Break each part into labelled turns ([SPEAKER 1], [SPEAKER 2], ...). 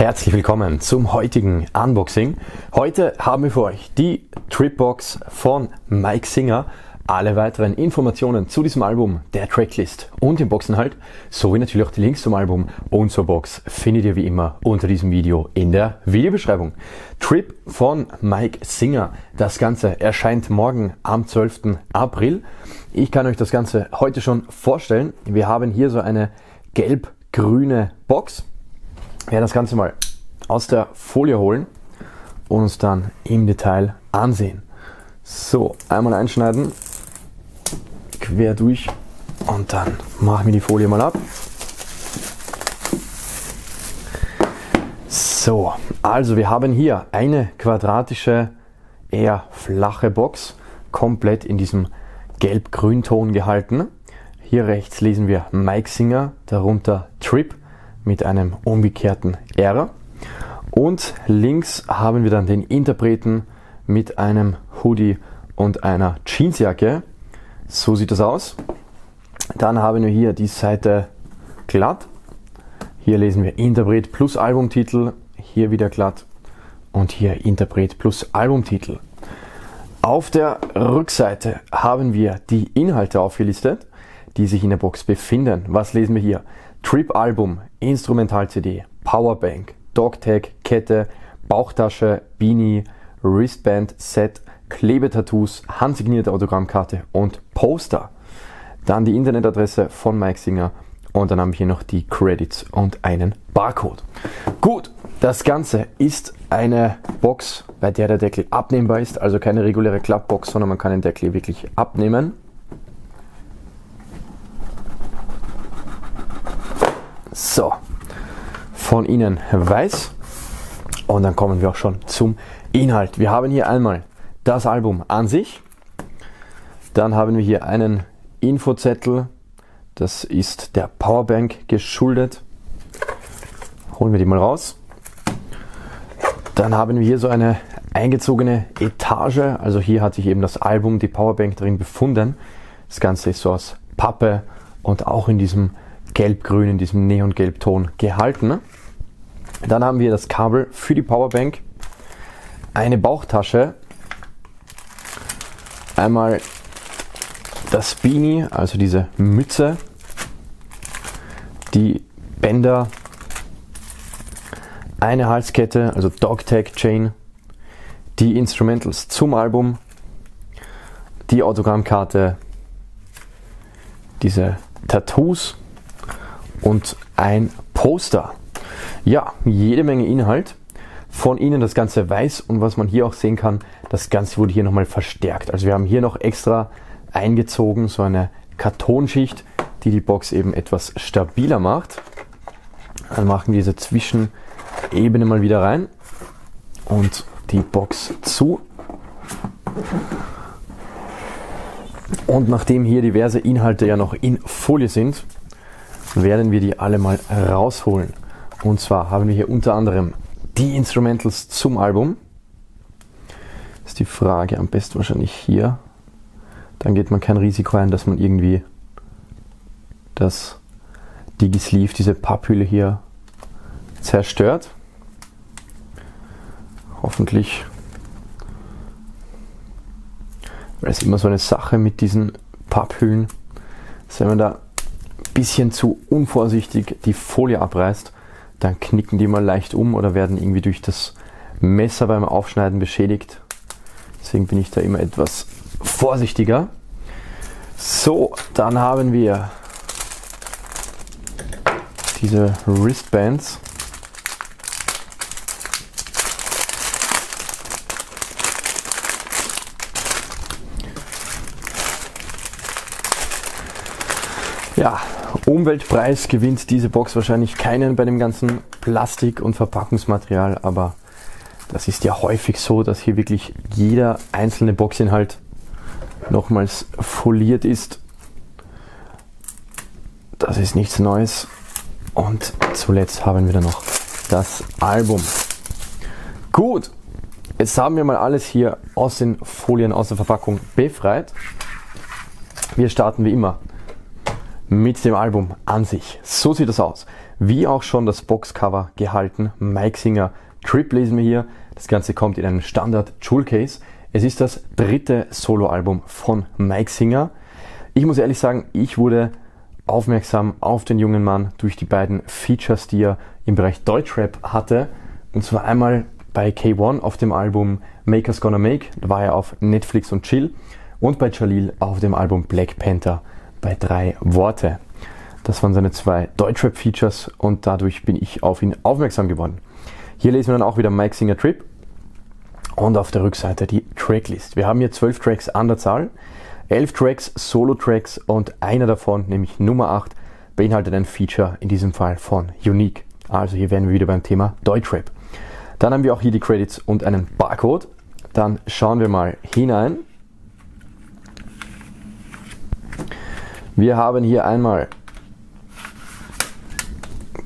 [SPEAKER 1] Herzlich willkommen zum heutigen Unboxing. Heute haben wir für euch die Tripbox von Mike Singer. Alle weiteren Informationen zu diesem Album, der Tracklist und dem Boxenhalt, sowie natürlich auch die Links zum Album und zur Box findet ihr wie immer unter diesem Video in der Videobeschreibung. Trip von Mike Singer. Das Ganze erscheint morgen am 12. April. Ich kann euch das Ganze heute schon vorstellen. Wir haben hier so eine gelb-grüne Box werde das Ganze mal aus der Folie holen und uns dann im Detail ansehen. So, einmal einschneiden, quer durch und dann machen wir die Folie mal ab. So, also wir haben hier eine quadratische, eher flache Box, komplett in diesem gelb-grün-Ton gehalten. Hier rechts lesen wir Mike Singer, darunter Trip mit einem umgekehrten R. Und links haben wir dann den Interpreten mit einem Hoodie und einer Jeansjacke. So sieht das aus. Dann haben wir hier die Seite glatt. Hier lesen wir Interpret plus Albumtitel. Hier wieder glatt. Und hier Interpret plus Albumtitel. Auf der Rückseite haben wir die Inhalte aufgelistet, die sich in der Box befinden. Was lesen wir hier? Trip-Album, Instrumental-CD, Powerbank, Dogtag, Kette, Bauchtasche, Beanie, Wristband, Set, Klebetattoos, handsignierte Autogrammkarte und Poster. Dann die Internetadresse von Mike Singer und dann haben wir hier noch die Credits und einen Barcode. Gut, das Ganze ist eine Box, bei der der Deckel abnehmbar ist, also keine reguläre Klappbox, sondern man kann den Deckel wirklich abnehmen. So, von Ihnen weiß. Und dann kommen wir auch schon zum Inhalt. Wir haben hier einmal das Album an sich. Dann haben wir hier einen Infozettel. Das ist der Powerbank geschuldet. Holen wir die mal raus. Dann haben wir hier so eine eingezogene Etage. Also hier hat sich eben das Album, die Powerbank drin befunden. Das Ganze ist so aus Pappe und auch in diesem gelb-grün in diesem Neongelbton gehalten. Dann haben wir das Kabel für die Powerbank, eine Bauchtasche, einmal das Beanie, also diese Mütze, die Bänder, eine Halskette, also Dogtag Chain, die Instrumentals zum Album, die Autogrammkarte, diese Tattoos und ein Poster. Ja, jede Menge Inhalt. Von Ihnen das Ganze weiß und was man hier auch sehen kann, das Ganze wurde hier nochmal verstärkt. Also wir haben hier noch extra eingezogen so eine Kartonschicht, die die Box eben etwas stabiler macht. Dann machen wir diese Zwischenebene mal wieder rein und die Box zu. Und nachdem hier diverse Inhalte ja noch in Folie sind, werden wir die alle mal rausholen. Und zwar haben wir hier unter anderem die Instrumentals zum Album. Ist die Frage am besten wahrscheinlich hier. Dann geht man kein Risiko ein, dass man irgendwie das Digi-Sleeve, diese Papphülle hier zerstört. Hoffentlich. Weil es immer so eine Sache mit diesen Papphüllen, wenn man da bisschen zu unvorsichtig die Folie abreißt, dann knicken die mal leicht um oder werden irgendwie durch das Messer beim Aufschneiden beschädigt. Deswegen bin ich da immer etwas vorsichtiger. So, dann haben wir diese Wristbands. Ja, Umweltpreis gewinnt diese Box wahrscheinlich keinen bei dem ganzen Plastik und Verpackungsmaterial, aber das ist ja häufig so, dass hier wirklich jeder einzelne Boxinhalt nochmals foliert ist. Das ist nichts Neues. Und zuletzt haben wir dann noch das Album. Gut, jetzt haben wir mal alles hier aus den Folien, aus der Verpackung befreit. Wir starten wie immer mit dem Album an sich. So sieht das aus. wie auch schon das Boxcover gehalten. Mike Singer Trip lesen wir hier. Das Ganze kommt in einem Standard Jewel Case. Es ist das dritte Soloalbum von Mike Singer. Ich muss ehrlich sagen, ich wurde aufmerksam auf den jungen Mann durch die beiden Features, die er im Bereich Deutschrap hatte. Und zwar einmal bei K1 auf dem Album Makers Gonna Make, da war er auf Netflix und Chill. Und bei Jalil auf dem Album Black Panther bei drei Worte. Das waren seine zwei Deutschrap-Features und dadurch bin ich auf ihn aufmerksam geworden. Hier lesen wir dann auch wieder Mike Singer Trip und auf der Rückseite die Tracklist. Wir haben hier zwölf Tracks an der Zahl, elf Tracks, Solo-Tracks und einer davon, nämlich Nummer 8, beinhaltet ein Feature, in diesem Fall von Unique. Also hier wären wir wieder beim Thema Deutschrap. Dann haben wir auch hier die Credits und einen Barcode. Dann schauen wir mal hinein. Wir haben hier einmal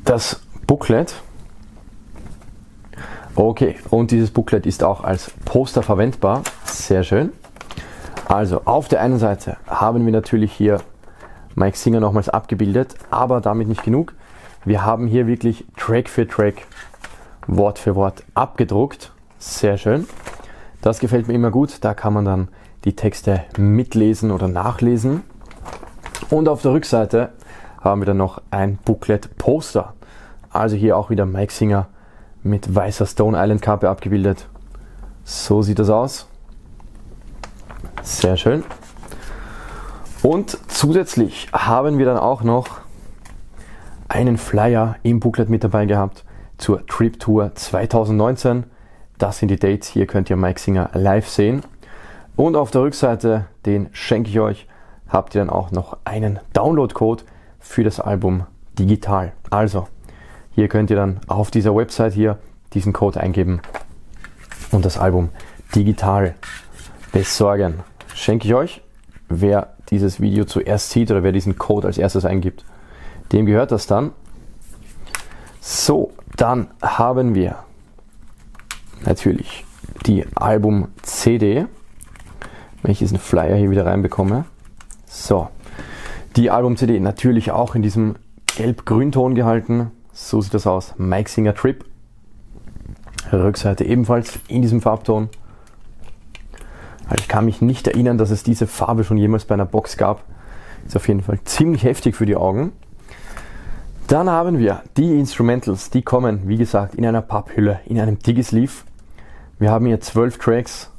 [SPEAKER 1] das Booklet. Okay, und dieses Booklet ist auch als Poster verwendbar. Sehr schön. Also, auf der einen Seite haben wir natürlich hier Mike Singer nochmals abgebildet, aber damit nicht genug. Wir haben hier wirklich Track für Track, Wort für Wort abgedruckt. Sehr schön. Das gefällt mir immer gut. Da kann man dann die Texte mitlesen oder nachlesen. Und auf der Rückseite haben wir dann noch ein Booklet Poster. Also hier auch wieder Mike Singer mit weißer Stone Island Kappe abgebildet. So sieht das aus. Sehr schön. Und zusätzlich haben wir dann auch noch einen Flyer im Booklet mit dabei gehabt zur Trip Tour 2019. Das sind die Dates. Hier könnt ihr Mike Singer live sehen. Und auf der Rückseite, den schenke ich euch, habt ihr dann auch noch einen Download-Code für das Album digital. Also, hier könnt ihr dann auf dieser Website hier diesen Code eingeben und das Album digital besorgen. Schenke ich euch. Wer dieses Video zuerst sieht oder wer diesen Code als erstes eingibt, dem gehört das dann. So, dann haben wir natürlich die Album-CD, wenn ich diesen Flyer hier wieder reinbekomme. So, die Album-CD natürlich auch in diesem gelb-grün-Ton gehalten. So sieht das aus. Mike Singer Trip. Rückseite ebenfalls in diesem Farbton. Also ich kann mich nicht erinnern, dass es diese Farbe schon jemals bei einer Box gab. Ist auf jeden Fall ziemlich heftig für die Augen. Dann haben wir die Instrumentals, die kommen, wie gesagt, in einer Papphülle, in einem Digisleeve. Wir haben hier zwölf Tracks,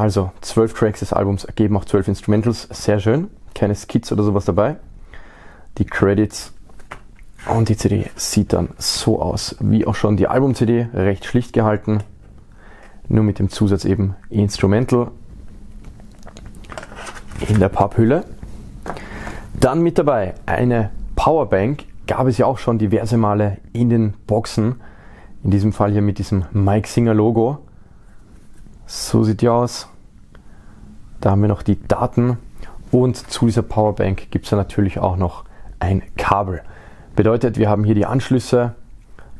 [SPEAKER 1] also zwölf Tracks des Albums ergeben auch zwölf Instrumentals, sehr schön, keine Skits oder sowas dabei. Die Credits und die CD sieht dann so aus, wie auch schon die Album-CD, recht schlicht gehalten, nur mit dem Zusatz eben Instrumental in der Papphülle. Dann mit dabei eine Powerbank gab es ja auch schon diverse Male in den Boxen. In diesem Fall hier mit diesem Mike Singer Logo. So sieht die aus. Da haben wir noch die Daten. Und zu dieser Powerbank gibt es ja natürlich auch noch ein Kabel. Bedeutet, wir haben hier die Anschlüsse.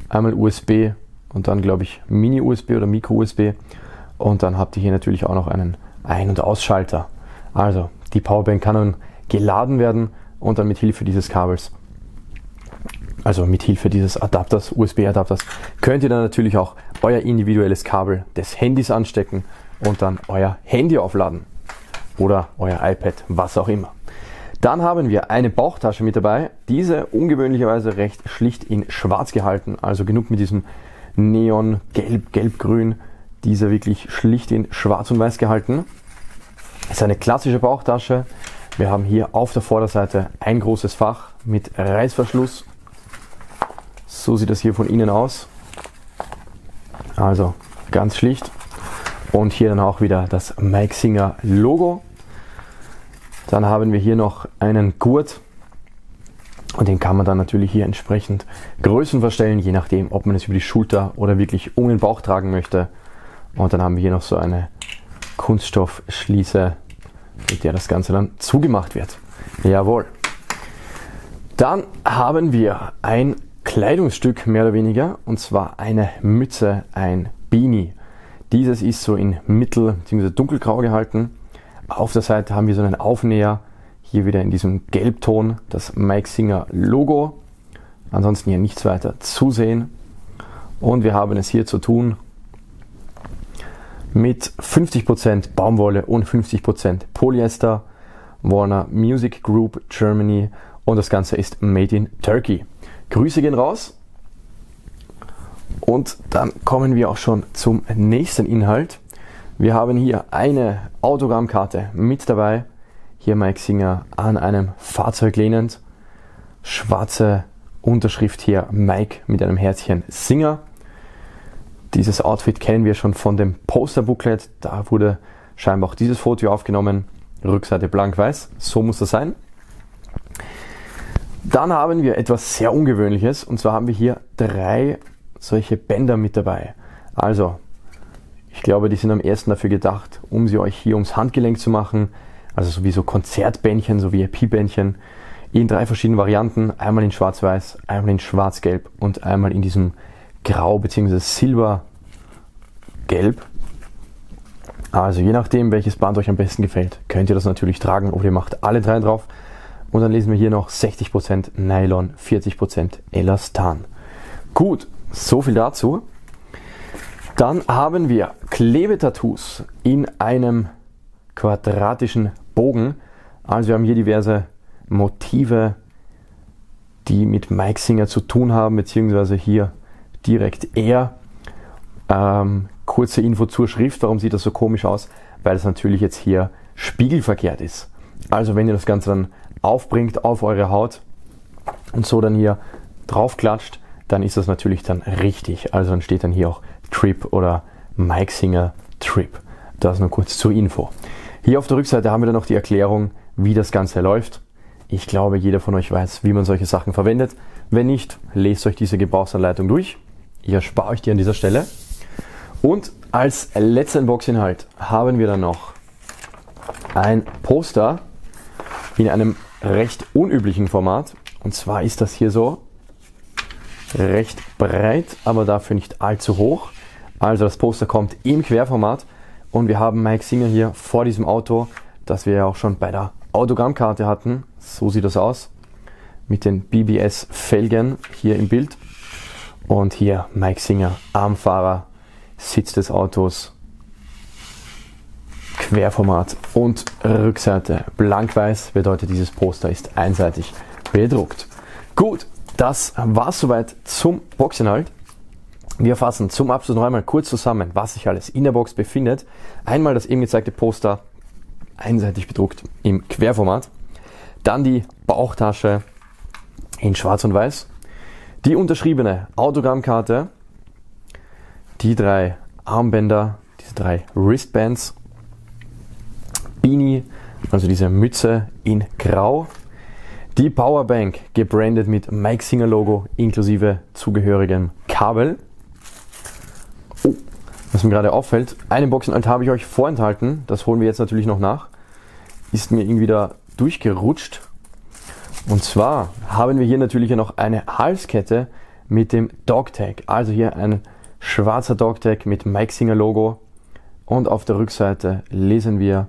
[SPEAKER 1] Einmal USB und dann glaube ich Mini-USB oder Micro-USB. Und dann habt ihr hier natürlich auch noch einen Ein- und Ausschalter. Also die Powerbank kann nun geladen werden und dann mit Hilfe dieses Kabels also mit Hilfe dieses Adapters, USB-Adapters, könnt ihr dann natürlich auch euer individuelles Kabel des Handys anstecken und dann euer Handy aufladen oder euer iPad, was auch immer. Dann haben wir eine Bauchtasche mit dabei, diese ungewöhnlicherweise recht schlicht in schwarz gehalten, also genug mit diesem Neon gelb, gelb-grün, diese wirklich schlicht in schwarz und weiß gehalten. Ist eine klassische Bauchtasche. Wir haben hier auf der Vorderseite ein großes Fach mit Reißverschluss so sieht das hier von innen aus. Also ganz schlicht. Und hier dann auch wieder das Mike Singer Logo. Dann haben wir hier noch einen Gurt. Und den kann man dann natürlich hier entsprechend Größen verstellen, je nachdem, ob man es über die Schulter oder wirklich um den Bauch tragen möchte. Und dann haben wir hier noch so eine Kunststoffschließe, mit der das Ganze dann zugemacht wird. Jawohl. Dann haben wir ein Kleidungsstück mehr oder weniger und zwar eine Mütze, ein Beanie. Dieses ist so in mittel- bzw. dunkelgrau gehalten. Auf der Seite haben wir so einen Aufnäher, hier wieder in diesem Gelbton, das Mike Singer Logo. Ansonsten hier nichts weiter zu sehen. Und wir haben es hier zu tun mit 50% Baumwolle und 50% Polyester. Warner Music Group Germany und das Ganze ist Made in Turkey. Grüße gehen raus. Und dann kommen wir auch schon zum nächsten Inhalt. Wir haben hier eine Autogrammkarte mit dabei. Hier Mike Singer an einem Fahrzeug lehnend. Schwarze Unterschrift hier Mike mit einem Herzchen Singer. Dieses Outfit kennen wir schon von dem Poster-Booklet. Da wurde scheinbar auch dieses Foto aufgenommen. Rückseite blank-weiß. So muss das sein. Dann haben wir etwas sehr Ungewöhnliches. Und zwar haben wir hier drei solche Bänder mit dabei. Also, ich glaube, die sind am ersten dafür gedacht, um sie euch hier ums Handgelenk zu machen. Also sowieso Konzertbändchen, so wie EP-Bändchen. In drei verschiedenen Varianten. Einmal in schwarz-weiß, einmal in schwarz-gelb und einmal in diesem grau bzw. silber-gelb. Also je nachdem, welches Band euch am besten gefällt, könnt ihr das natürlich tragen oder ihr macht alle drei drauf. Und dann lesen wir hier noch 60% Nylon, 40% Elastan. Gut, so viel dazu. Dann haben wir Klebetattoos in einem quadratischen Bogen. Also wir haben hier diverse Motive, die mit Mike Singer zu tun haben, beziehungsweise hier direkt er. Ähm, kurze Info zur Schrift. Warum sieht das so komisch aus? Weil es natürlich jetzt hier spiegelverkehrt ist. Also wenn ihr das Ganze dann aufbringt auf eure Haut und so dann hier draufklatscht, dann ist das natürlich dann richtig. Also dann steht dann hier auch Trip oder Mike Singer Trip. Das nur kurz zur Info. Hier auf der Rückseite haben wir dann noch die Erklärung, wie das Ganze läuft. Ich glaube, jeder von euch weiß, wie man solche Sachen verwendet. Wenn nicht, lest euch diese Gebrauchsanleitung durch. Ich erspare euch die an dieser Stelle. Und als letzten Boxinhalt haben wir dann noch ein Poster in einem recht unüblichen Format. Und zwar ist das hier so recht breit, aber dafür nicht allzu hoch. Also das Poster kommt im Querformat und wir haben Mike Singer hier vor diesem Auto, das wir ja auch schon bei der Autogrammkarte hatten. So sieht das aus mit den BBS Felgen hier im Bild. Und hier Mike Singer, Armfahrer, Sitz des Autos, Querformat und Rückseite blank-weiß bedeutet dieses Poster ist einseitig bedruckt. Gut, das war's soweit zum Boxinhalt. Wir fassen zum Abschluss noch einmal kurz zusammen, was sich alles in der Box befindet. Einmal das eben gezeigte Poster, einseitig bedruckt im Querformat. Dann die Bauchtasche in schwarz und weiß. Die unterschriebene Autogrammkarte. Die drei Armbänder, diese drei Wristbands. Beanie, also diese Mütze in grau die Powerbank gebrandet mit Mike Singer Logo inklusive zugehörigem Kabel. Oh, was mir gerade auffällt, einen Boxenalt habe ich euch vorenthalten. Das holen wir jetzt natürlich noch nach. Ist mir irgendwie da durchgerutscht. Und zwar haben wir hier natürlich noch eine Halskette mit dem Dogtag. Also hier ein schwarzer Dogtag mit Mike Singer Logo. Und auf der Rückseite lesen wir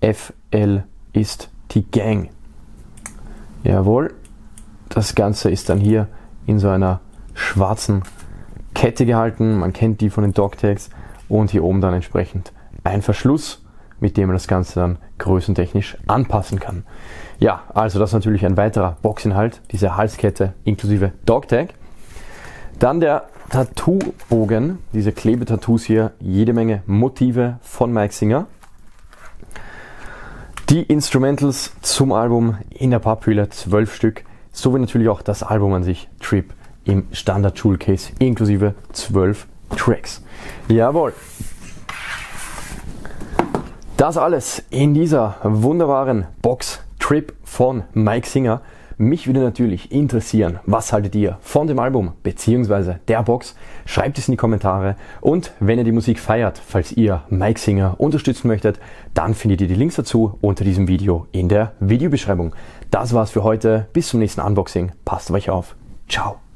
[SPEAKER 1] FL ist die Gang. Jawohl. Das Ganze ist dann hier in so einer schwarzen Kette gehalten. Man kennt die von den Dogtags. Und hier oben dann entsprechend ein Verschluss, mit dem man das Ganze dann größentechnisch anpassen kann. Ja, also das ist natürlich ein weiterer Boxinhalt, diese Halskette inklusive Dogtag. Dann der Tattoo-Bogen, diese Klebetattoos hier, jede Menge Motive von Mike Singer. Die Instrumentals zum Album in der Papphülle, zwölf Stück, sowie natürlich auch das Album an sich, Trip, im Standard Jewel inklusive zwölf Tracks. Jawohl. Das alles in dieser wunderbaren Box Trip von Mike Singer. Mich würde natürlich interessieren, was haltet ihr von dem Album bzw. der Box? Schreibt es in die Kommentare und wenn ihr die Musik feiert, falls ihr Mike Singer unterstützen möchtet, dann findet ihr die Links dazu unter diesem Video in der Videobeschreibung. Das war's für heute. Bis zum nächsten Unboxing. Passt auf euch auf. Ciao.